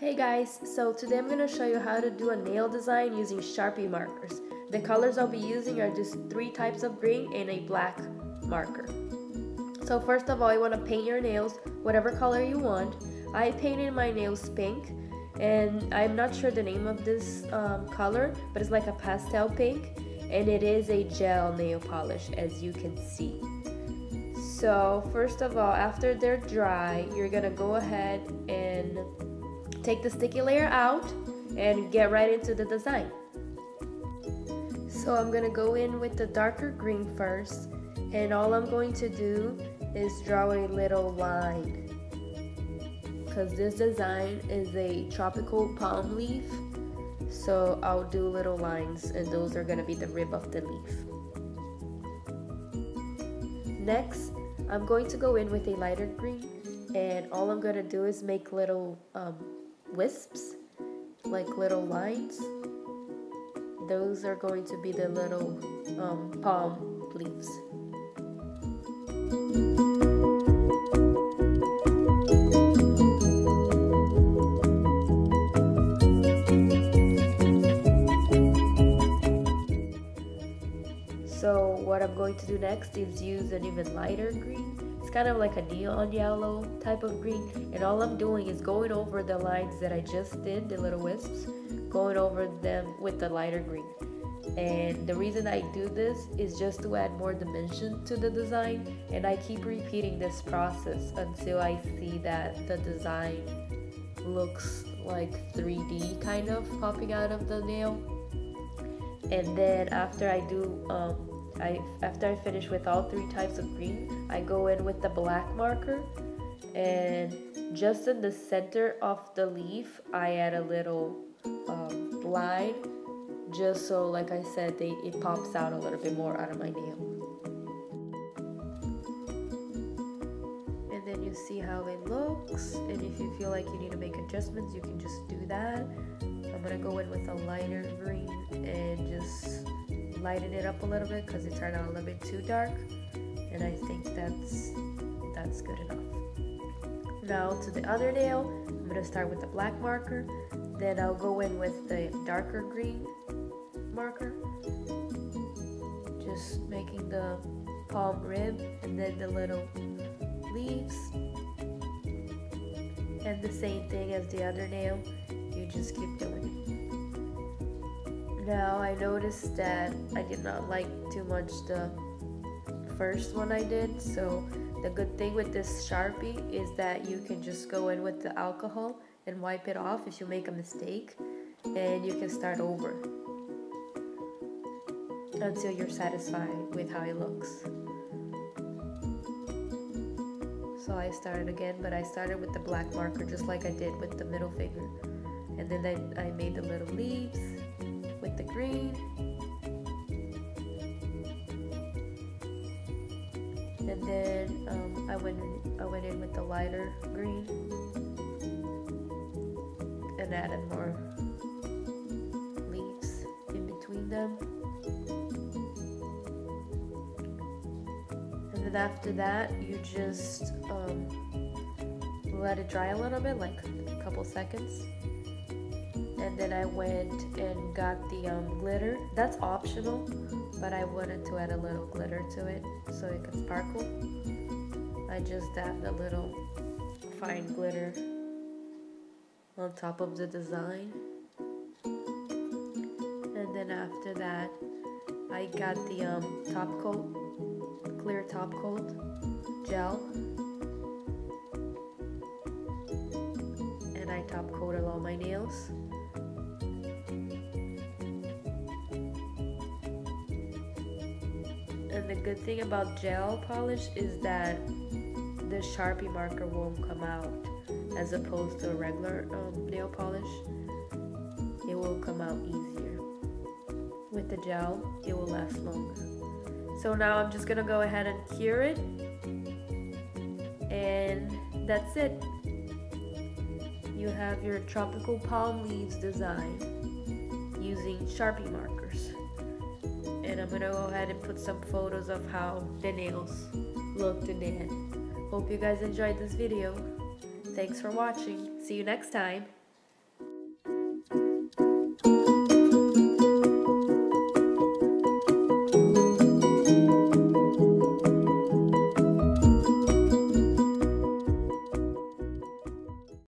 Hey guys, so today I'm going to show you how to do a nail design using Sharpie markers. The colors I'll be using are just three types of green and a black marker. So first of all, you want to paint your nails whatever color you want. I painted my nails pink and I'm not sure the name of this um, color, but it's like a pastel pink and it is a gel nail polish as you can see. So first of all, after they're dry, you're gonna go ahead and Take the sticky layer out and get right into the design. So I'm gonna go in with the darker green first and all I'm going to do is draw a little line because this design is a tropical palm leaf so I'll do little lines and those are gonna be the rib of the leaf. Next, I'm going to go in with a lighter green and all I'm gonna do is make little um, wisps, like little lines. Those are going to be the little um, palm leaves. So what I'm going to do next is use an even lighter green it's kind of like a neon yellow type of green. And all I'm doing is going over the lines that I just did, the little wisps, going over them with the lighter green. And the reason I do this is just to add more dimension to the design. And I keep repeating this process until I see that the design looks like 3D kind of popping out of the nail. And then after I do um, I, after I finish with all three types of green, I go in with the black marker and just in the center of the leaf, I add a little um, line just so, like I said, they, it pops out a little bit more out of my nail. And then you see how it looks, and if you feel like you need to make adjustments, you can just do that. I'm gonna go in with a lighter green and just lighten it up a little bit because it turned out a little bit too dark and I think that's that's good enough. Now to the other nail, I'm going to start with the black marker, then I'll go in with the darker green marker, just making the palm rib and then the little leaves. And the same thing as the other nail, you just keep doing. Now I noticed that I did not like too much the first one I did so the good thing with this Sharpie is that you can just go in with the alcohol and wipe it off if you make a mistake and you can start over until you're satisfied with how it looks. So I started again, but I started with the black marker just like I did with the middle finger. And then I, I made the little leaves with the green. And then um, I went in, I went in with the lighter green and added more leaves in between them. And then after that, you just um, let it dry a little bit, like a couple seconds then I went and got the um, glitter. That's optional, but I wanted to add a little glitter to it so it could sparkle. I just add a little fine glitter on top of the design. And then after that, I got the um, top coat, clear top coat gel. And I top coated all my nails. The good thing about gel polish is that the Sharpie marker won't come out as opposed to a regular um, nail polish. It will come out easier. With the gel, it will last longer. So now I'm just gonna go ahead and cure it. And that's it. You have your tropical palm leaves design using Sharpie markers and I'm gonna go ahead and put some photos of how the nails looked in the end. Hope you guys enjoyed this video. Thanks for watching. See you next time.